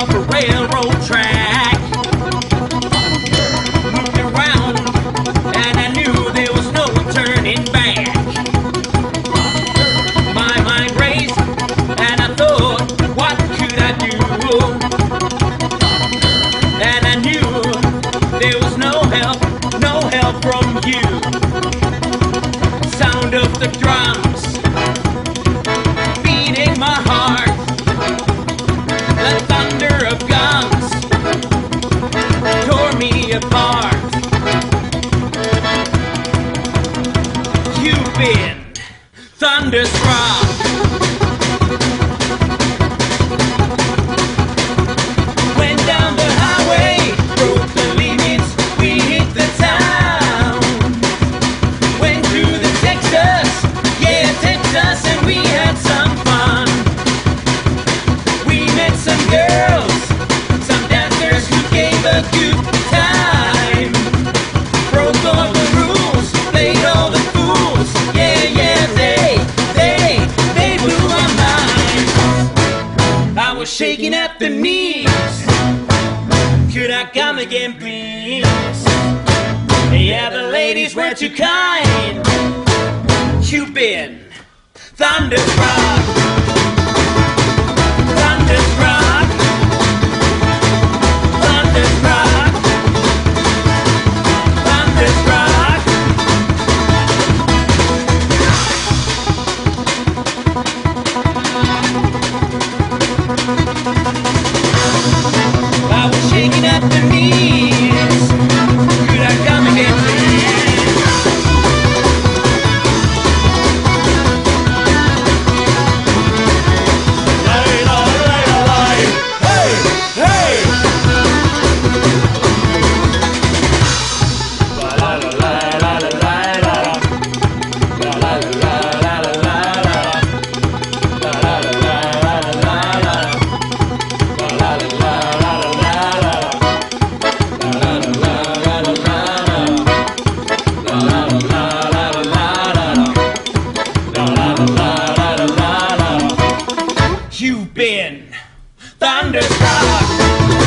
the a railroad track. Looked around and I knew there was no turning back. My mind raced and I thought, what could I do? And I knew there was no help, no help from you. Sound of the drums thunderstruck. Come again, please? Yeah, the ladies were too kind. You've been thunderstruck. You've been thunderstruck.